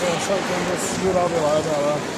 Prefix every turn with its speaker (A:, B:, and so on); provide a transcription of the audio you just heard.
A: 这上天就虚了，别玩儿了。